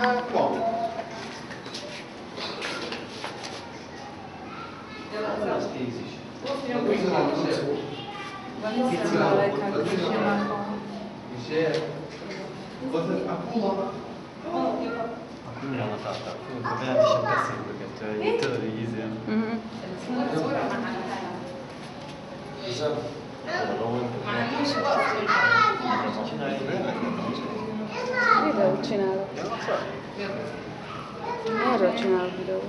ficar qual? Relação. Exato. csinálok. Erről csinálok tu,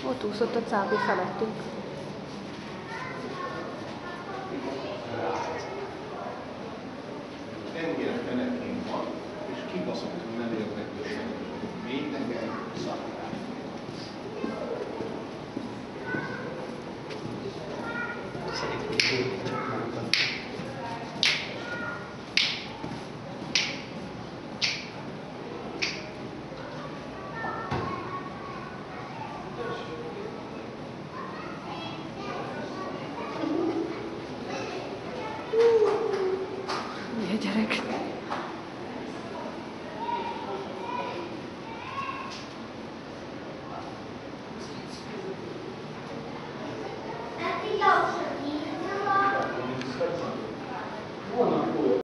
sotto úszott a cápi felettünk. gerek.